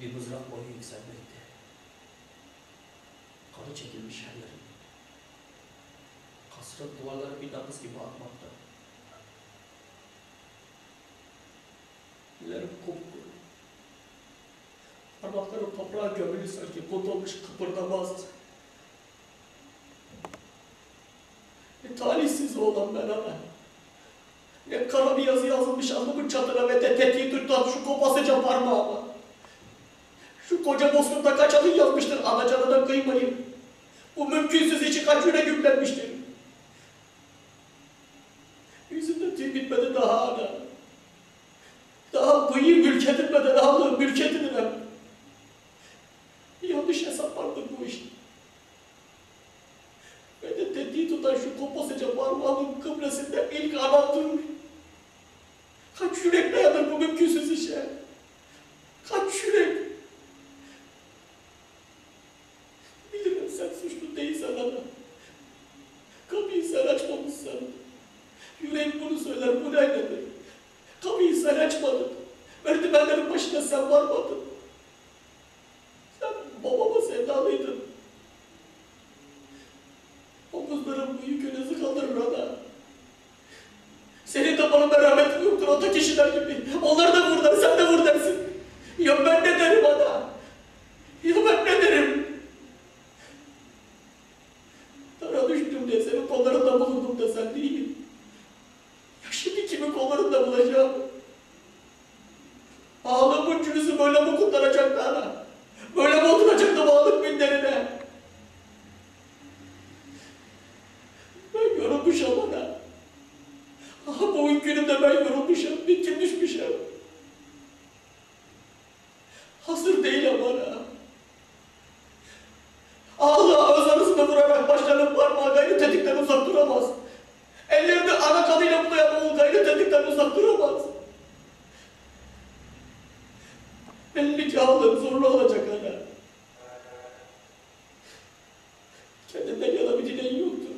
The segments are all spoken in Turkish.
bir mızrak boyu yükselmekte. Kanı çekilmiş her yerim. Kasrın duvarları bir nabız gibi akmakta. Ellerim koptu. Parmaklarım toprağa gömülü sanki kutulmuş kıpırdamaz. Ne talihsiz oğlan ben ana. Ne kara bir yazı yazılmış alnımın çatına ve de tetiği tutan şu kopasıca parmağıma. Şu koca bozkırda kaç adın yazmıştır anacanına kıymayı. Bu mümkünsüz içi kaç yürek yüklenmiştir. Yüzümde tüy bitmedi daha ana. Daha bıyığı mülk edilmeden ağlığı mülk edilmem. Yanlış hesap vardı bu iş. Ve de tetiği tutan şu kopasıca parmağımın kıblesinde ilk anlattım. Kaç yürek dayanır bu mümkünsüz işe? Kaç yürek? Bilirim sen suçlu değilsen ama. Kapıyı sen açmamışsın. Yürek bunu söyler, bu ne nedir? Kapıyı sen açmadın. Merdivenlerin başına sen varmadın. Sen babama sevdalıydın. Omuzların bu yükü nasıl kaldırır ana? Senin de bana merhametin yoktur o kişiler gibi. Onlar da vur der, sen de vur dersin. Ya ben ne derim ana? Ya ben ne derim? Dara düştüm diye senin kollarında bulundum da sen değil mi? Ya kollarında bulacağım? Ağlamın cürüsü böyle mi kurtaracaktı ana? Böyle mi oturacaktı bağlık minderine? Ben yorulmuşum ana. Aha bu günümde ben yorulmuşum, bitkim düşmüşüm. Hazır değilim ana. Kanıyla bulayan oğul gayrı tetikten uzak duramaz. Ki ağlarım zorlu olacak ana. Kendimden yana bir dileğin yoktur.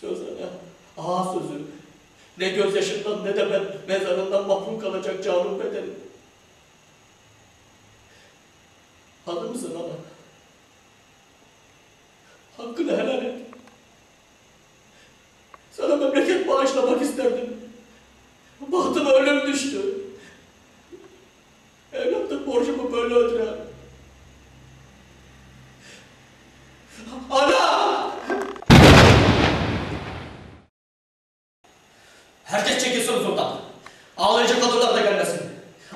Söz ana, ağa sözü. Ne gözyaşından ne de ben mezarından mahrum kalacak canım bedenim. Hanım mısın ana? Hakkını helal et. Bağışlamak isterdim. Bahtıma ölüm düştü. Evlatlık borcumu böyle ödüren. Ana! Herkes çekilsin huzurdan. Ağlayacak kadınlar da gelmesin.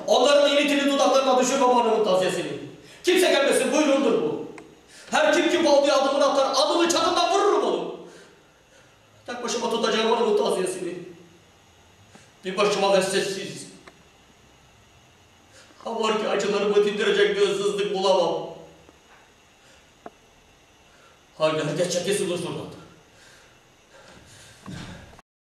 Onların iğnitini dudaklarına düşürme babanın tavsiyesini. Kimse gelmesin, buyruğundur bu. Her kim ki baldığı adımını atar, başıma tutacağım onun tavsiyesini. Bir başıma ve sessiz. Ha var ki acılarımı dindirecek bir ıssızlık bulamam. Haydi herkes çekilsin huzurdan.